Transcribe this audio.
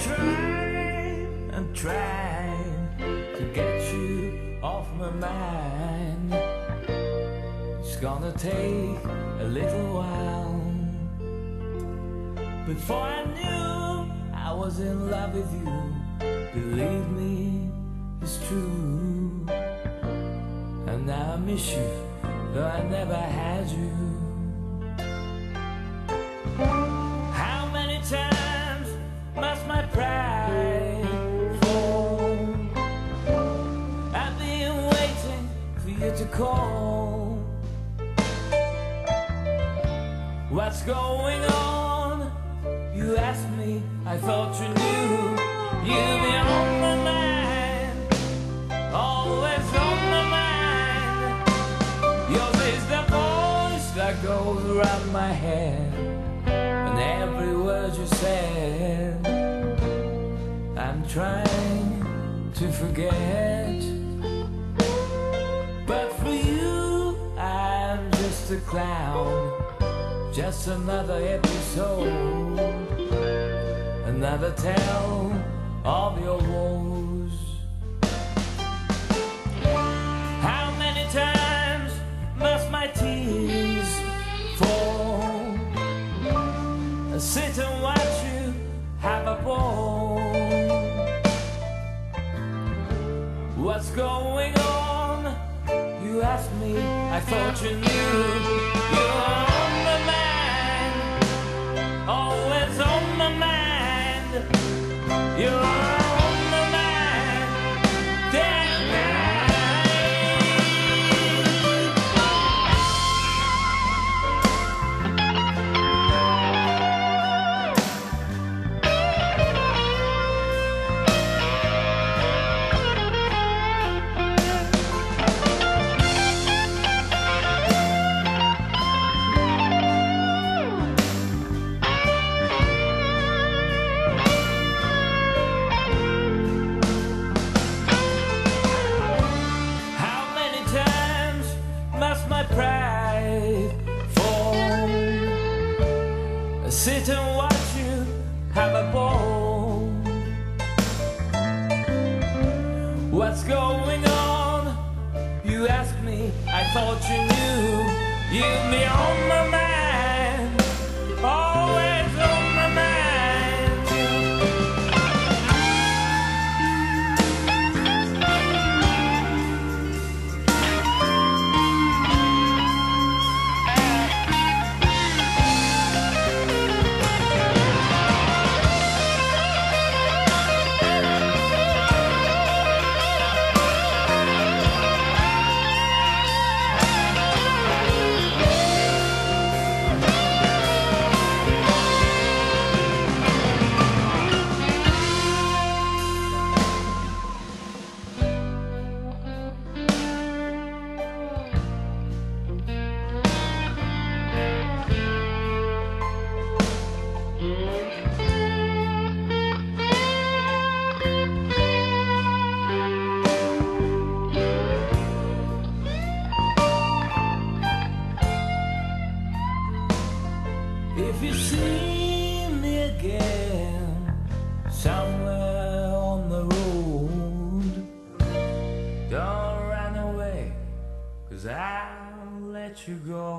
tried and tried to get you off my mind. It's gonna take a little while. Before I knew I was in love with you, believe me, it's true. And now I miss you, though I never had you. You to call. What's going on? You asked me, I thought you knew. You'd be on my mind, always on my mind. Yours is the voice that goes around my head, and every word you said, I'm trying to forget. Just a clown, just another episode, another tale of your woes. How many times must my tears fall? I sit and watch you have a ball. What's going on? You asked me, I thought you knew. You're sit and watch you have a ball. What's going on? You asked me, I thought you knew. You'd be on my mind, If you see me again somewhere on the road, don't run away, cause I'll let you go.